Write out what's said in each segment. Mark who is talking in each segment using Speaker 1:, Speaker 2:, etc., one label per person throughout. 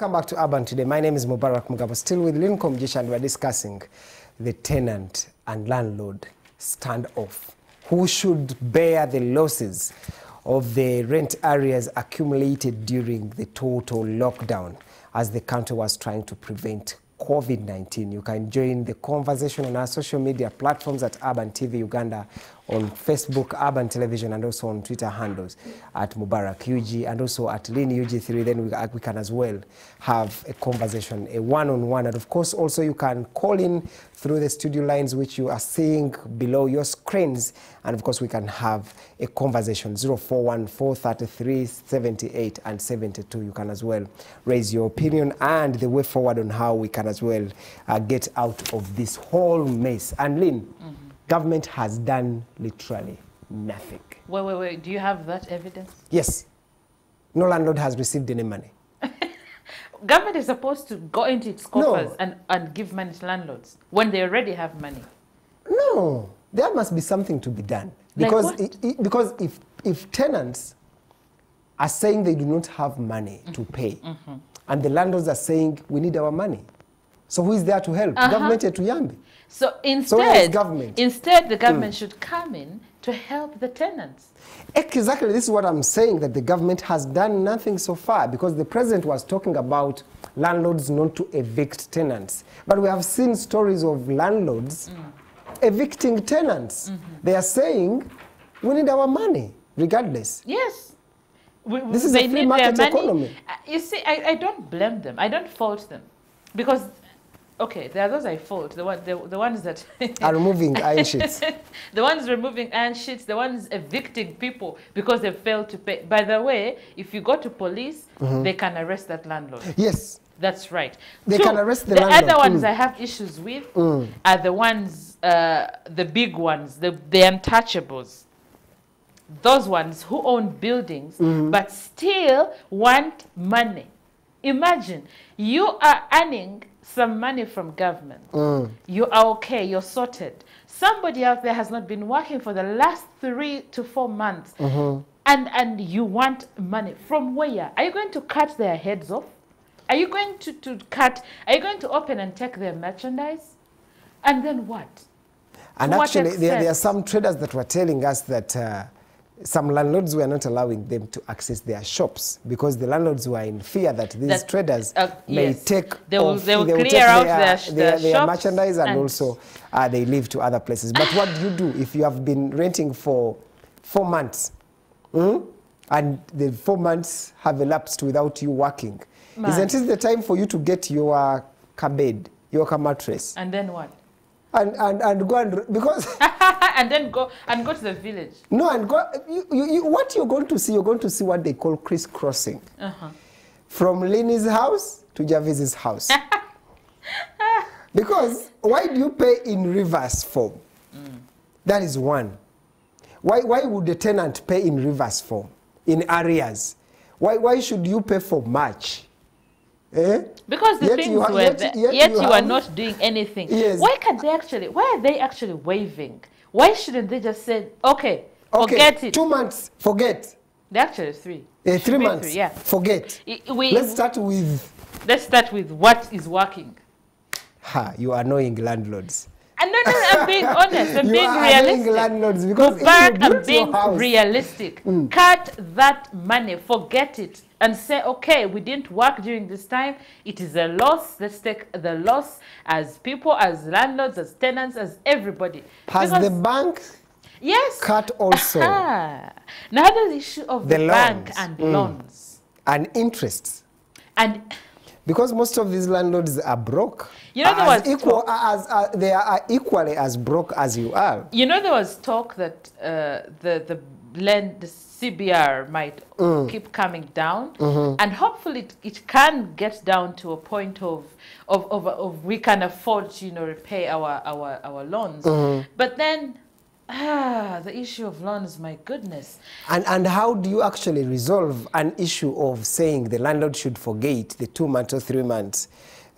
Speaker 1: Welcome back to Urban Today. My name is Mubarak Mugabo, still with Lincoln Jish, and we're discussing the tenant and landlord standoff. Who should bear the losses of the rent areas accumulated during the total lockdown as the country was trying to prevent COVID-19. You can join the conversation on our social media platforms at Urban TV Uganda, on Facebook, Urban Television, and also on Twitter handles at Mubarak UG and also at Lin UG3. Then we, we can as well have a conversation, a one-on-one. And of course, also you can call in through the studio lines which you are seeing below your screens. And of course, we can have a conversation 041 433 78 and 72. You can as well raise your opinion and the way forward on how we can as well uh, get out of this whole mess. And Lynn, mm. Government has done literally nothing.
Speaker 2: Wait, wait, wait. Do you have that evidence?
Speaker 1: Yes. No landlord has received any money.
Speaker 2: government is supposed to go into its coffers no. and, and give money to landlords when they already have money.
Speaker 1: No, there must be something to be done. Because,
Speaker 2: like
Speaker 1: it, it, because if, if tenants are saying they do not have money to pay, mm -hmm. and the landlords are saying we need our money, so who is there to help? Uh -huh. Government to Yambi.
Speaker 2: So instead, so government? instead the government mm. should come in to help the tenants.
Speaker 1: Exactly, this is what I'm saying, that the government has done nothing so far because the president was talking about landlords not to evict tenants. But we have seen stories of landlords mm. evicting tenants. Mm -hmm. They are saying, we need our money, regardless.
Speaker 2: Yes.
Speaker 1: We, this is a free market economy.
Speaker 2: Uh, you see, I, I don't blame them. I don't fault them. Because Okay, there are those I fault. The, one, the, the ones that
Speaker 1: are removing iron sheets.
Speaker 2: the ones removing iron sheets, the ones evicting people because they failed to pay. By the way, if you go to police, mm -hmm. they can arrest that landlord.
Speaker 1: Yes.
Speaker 2: That's right.
Speaker 1: They Two, can arrest the, landlord.
Speaker 2: the
Speaker 1: landlord.
Speaker 2: other ones mm. I have issues with mm. are the ones, uh, the big ones, the, the untouchables. Those ones who own buildings mm. but still want money. Imagine you are earning some money from government. Mm. You are okay, you're sorted. Somebody out there has not been working for the last three to four months mm -hmm. and, and you want money. From where? Are you going to cut their heads off? Are you going to, to cut, are you going to open and take their merchandise? And then what?
Speaker 1: And actually, there, there, are some traders that were telling us that uh, some landlords were not allowing them to access their shops because the landlords were in fear that these that, traders uh, may yes. take
Speaker 2: they will,
Speaker 1: off,
Speaker 2: they will, they will clear out
Speaker 1: their,
Speaker 2: their,
Speaker 1: their,
Speaker 2: their
Speaker 1: merchandise and, and also uh, they leave to other places. But what do you do if you have been renting for four months hmm? and the four months have elapsed without you working? Man. Isn't it the time for you to get your car bed, your mattress?
Speaker 2: And then what?
Speaker 1: And, and, and go and, because
Speaker 2: and then go and go to the village.
Speaker 1: No, and go. You, you, you, what you're going to see, you're going to see what they call crisscrossing, uh -huh. from Lini's house to Javis's house. because why do you pay in reverse form? Mm. That is one. Why, why would the tenant pay in reverse form, in areas? Why, why should you pay for much?
Speaker 2: Eh? Because the yet things were yet, yet, yet you, you are not doing anything.
Speaker 1: Yes.
Speaker 2: Why can they actually? Why are they actually waiving? Why shouldn't they just say, okay, okay forget it?
Speaker 1: Two months, forget.
Speaker 2: They actually three.
Speaker 1: Uh, three months, three, yeah. Forget. we, let's start with.
Speaker 2: Let's start with what is working.
Speaker 1: Ha! You are annoying landlords.
Speaker 2: And no, no, I'm being honest. I'm being realistic.
Speaker 1: landlords because
Speaker 2: but I'm being realistic. Mm. Cut that money. Forget it and say, okay, we didn't work during this time. It is a loss. Let's take the loss as people, as landlords, as tenants, as everybody.
Speaker 1: Has because the bank
Speaker 2: yes.
Speaker 1: cut also?
Speaker 2: Aha. Now the issue of the, the bank and mm. loans.
Speaker 1: And interests.
Speaker 2: And
Speaker 1: because most of these landlords are broke.
Speaker 2: You know, there
Speaker 1: as
Speaker 2: was
Speaker 1: equal, as, uh, they are equally as broke as you are.
Speaker 2: You know, there was talk that uh, the the lend the CBR might mm. keep coming down, mm -hmm. and hopefully it, it, can get down to a point of of, of, of we can afford to you know repay our our our loans, mm -hmm. but then Ah, the issue of loans, my goodness.
Speaker 1: And, and how do you actually resolve an issue of saying the landlord should forget the two months or three months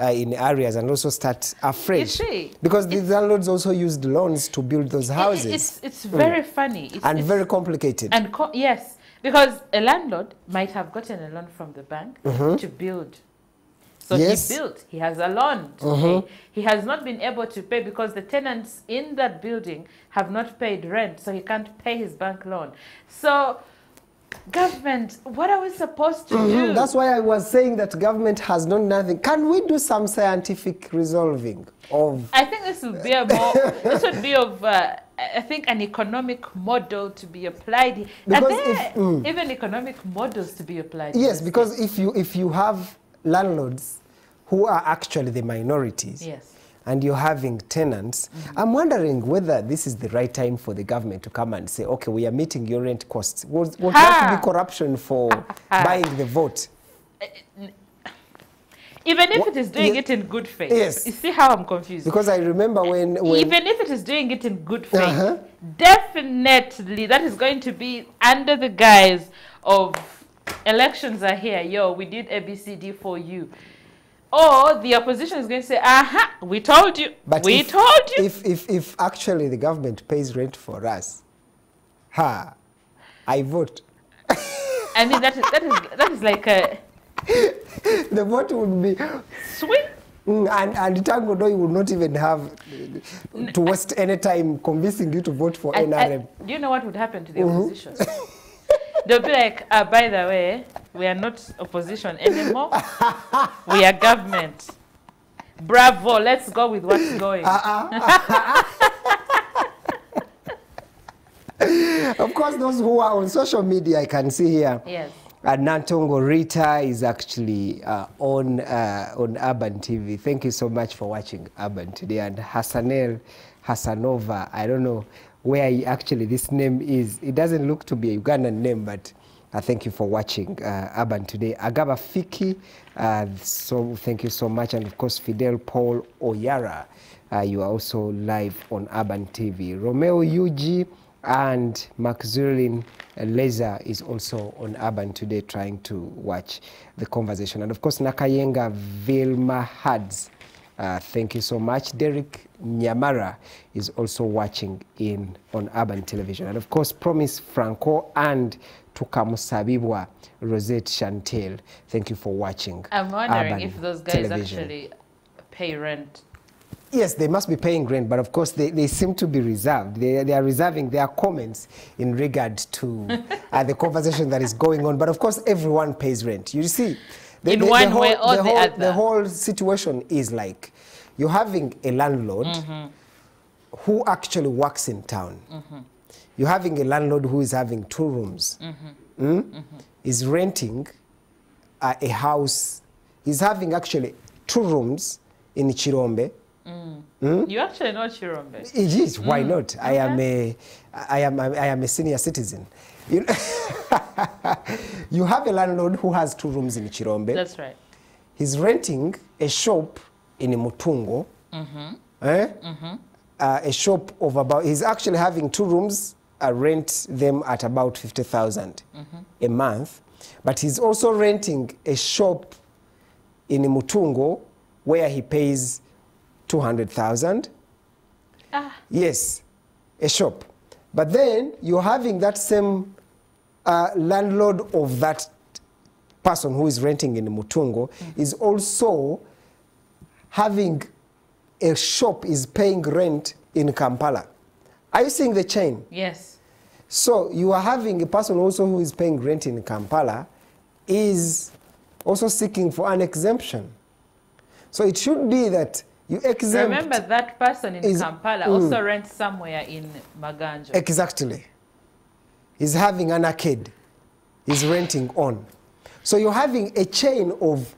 Speaker 1: uh, in areas and also start afresh? Because the landlords also used loans to build those houses.
Speaker 2: It, it's, it's very mm. funny. It's,
Speaker 1: and
Speaker 2: it's,
Speaker 1: very complicated.
Speaker 2: And co yes, because a landlord might have gotten a loan from the bank mm -hmm. to build So
Speaker 1: Yes.
Speaker 2: he built, he has a loan to pay. He has not been able to pay because the tenants in that building have not paid rent, so he can't pay his bank loan. So, government, what are we supposed to do?
Speaker 1: Mm, That's why I was saying that government has done nothing. Can we do some scientific resolving of
Speaker 2: I think this would be a more, this would be of, uh, I think, an economic model to be applied. Are
Speaker 1: Because
Speaker 2: there
Speaker 1: if- mm.
Speaker 2: even economic models to be applied?
Speaker 1: Yes, because if you if you have landlords who are actually the minorities,
Speaker 2: Yes.
Speaker 1: and you're having tenants, mm-hmm. I'm wondering whether this is the right time for the government to come and say, okay, we are meeting your rent costs. Was, was that to be corruption for buying the vote?
Speaker 2: Eh, eh, even if
Speaker 1: What-
Speaker 2: it is doing
Speaker 1: ye-
Speaker 2: it in good faith.
Speaker 1: Yes.
Speaker 2: You see how I'm confused?
Speaker 1: Because I remember eh, when, when
Speaker 2: Even if it is doing it in good faith,
Speaker 1: Uh-huh.
Speaker 2: definitely that is going to be under the guise of elections are here. Yo, we did ABCD for you. Or the opposition is going to say, aha, we told you.
Speaker 1: But
Speaker 2: we
Speaker 1: if,
Speaker 2: told you.
Speaker 1: If, if, if actually the government pays rent for us, ha, I vote.
Speaker 2: I mean, that is, that is, that is like a
Speaker 1: the vote would be,
Speaker 2: sweet.
Speaker 1: Mm, and, and Tanga Odoi would not even have to waste any time convincing you to vote for
Speaker 2: I-
Speaker 1: NRM.
Speaker 2: do you know what would happen to the
Speaker 1: Mm-hmm.
Speaker 2: opposition? They'll be like, uh, by the way, we are not opposition anymore. we are government. Bravo, let's go with what's going.
Speaker 1: Uh, Of course, those who are on social media, I can see here.
Speaker 2: yes.
Speaker 1: Uh, Nantongo Rita is actually uh, on uh, on Urban TV. Thank you so much for watching Urban today. And Hassanel Hassanova, I don't know where he actually this name is. It doesn't look to be a Ugandan name, but uh, thank you for watching uh, Urban today. Agaba Fiki, uh, so thank you so much. And of course, Fidel Paul Oyara, uh, you are also live on Urban TV. Romeo Yuji and Mark Zurin Laser is also on Urban today trying to watch the conversation. And of course, Nakayenga Vilma Hads, uh, thank you so much. Derek Nyamara is also watching in on Urban Television. And of course, Promise Franco and Tukamusabibwa Rosette Chantel, thank you for watching.
Speaker 2: I'm wondering
Speaker 1: Urban
Speaker 2: if those guys
Speaker 1: Television.
Speaker 2: actually pay rent.
Speaker 1: Yes, they must be paying rent, but of course they, they seem to be reserved. They, they are reserving their comments in regard to uh, the conversation that is going on. But of course, everyone pays rent. You see, the,
Speaker 2: In
Speaker 1: the, the
Speaker 2: one
Speaker 1: whole,
Speaker 2: way or the
Speaker 1: whole,
Speaker 2: other.
Speaker 1: The whole situation is like you're having a landlord
Speaker 2: Mm-hmm.
Speaker 1: who actually works in town. You're having a landlord who is having two rooms,
Speaker 2: Mm-hmm.
Speaker 1: Mm? is renting uh, a house. He's having actually two rooms in Chirombe.
Speaker 2: You actually know Chirombe.
Speaker 1: It is. Why not? I am
Speaker 2: Mm.
Speaker 1: a, I am, I am a senior citizen. You, you have a landlord who has two rooms in Chirombe.
Speaker 2: That's right.
Speaker 1: He's renting a shop in Mutungo.
Speaker 2: Mm-hmm.
Speaker 1: Eh? Uh, a shop of about. He's actually having two rooms. Uh, rent them at about 50,000
Speaker 2: Mm-hmm.
Speaker 1: a month, but he's also renting a shop in Mutungo where he pays two hundred thousand.
Speaker 2: Ah,
Speaker 1: Yes, a shop. But then you're having that same uh, landlord of that person who is renting in Mutungo is also having a shop, is paying rent in Kampala. Are you seeing the chain?
Speaker 2: yes.
Speaker 1: So you are having a person also who is paying rent in Kampala is also seeking for an exemption. So it should be that you exempt.
Speaker 2: Remember that person in
Speaker 1: is-
Speaker 2: Kampala
Speaker 1: Mm.
Speaker 2: also rents somewhere in Maganja.
Speaker 1: Exactly. He's having an arcade. He's renting on. So you're having a chain of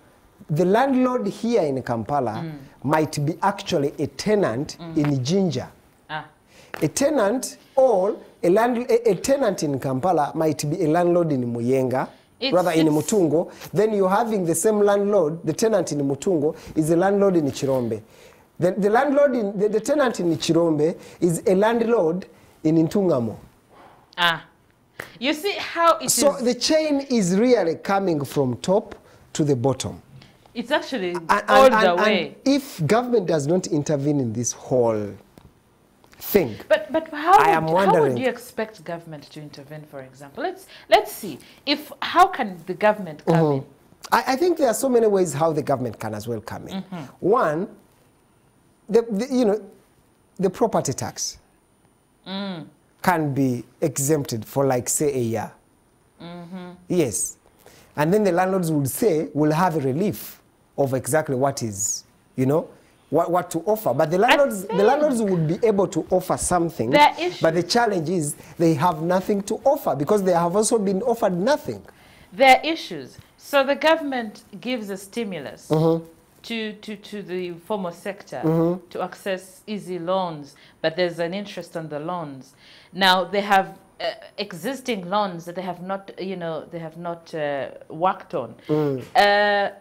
Speaker 1: the landlord here in Kampala might be actually a tenant in Jinja. A tenant or a, land, a, a tenant in Kampala might be a landlord in Muyenga,
Speaker 2: It's-
Speaker 1: rather in Mutungo. Then you're having the same landlord, the tenant in Mutungo is a landlord in Chirombe. The, the landlord in the, the tenant in Chirombe is a landlord in Ntungamo.
Speaker 2: ah. You see how it is.
Speaker 1: So the chain is really coming from top to the bottom.
Speaker 2: it's actually
Speaker 1: And,
Speaker 2: all
Speaker 1: and-
Speaker 2: the
Speaker 1: and-
Speaker 2: way.
Speaker 1: if government does not intervene in this whole thing,
Speaker 2: But but how
Speaker 1: I
Speaker 2: would,
Speaker 1: am
Speaker 2: how would you expect government to intervene? For example, let's let's see if how can the government come mm-hmm. in?
Speaker 1: I, I think there are so many ways how the government can as well come in. Mm-hmm. One, the, the, you know, the property tax mm. can be exempted for like say a year. Mm-hmm. Yes. And then the landlords would say, we'll have a relief of exactly what is, you know, what, what to offer. But the landlords, the landlords would be able to offer something. But the challenge is they have nothing to offer because they have also been offered nothing.
Speaker 2: There are issues. So the government gives a stimulus
Speaker 1: Mm-hmm.
Speaker 2: to, to, to the formal sector to access easy loans, but there's an interest on the loans. Now they have uh, existing loans that they have not, you know, they have not uh, worked on.
Speaker 1: Mm.
Speaker 2: Uh,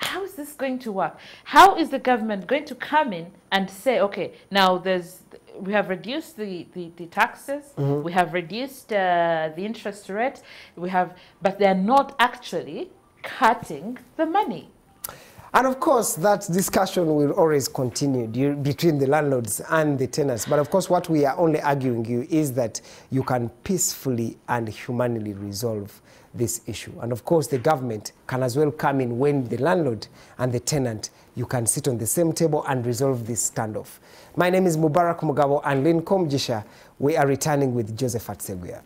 Speaker 2: how is this going to work? How is the government going to come in and say, okay, now there's we have reduced the, the, the taxes,
Speaker 1: Mm-hmm.
Speaker 2: we have reduced uh, the interest rate, we have, but they're not actually cutting the money.
Speaker 1: And of course, that discussion will always continue between the landlords and the tenants. But of course, what we are only arguing you is that you can peacefully and humanely resolve this issue. And of course, the government can as well come in when the landlord and the tenant, you can sit on the same table and resolve this standoff. My name is Mubarak Mugabo and Lincoln Jisha. We are returning with Joseph Seguya.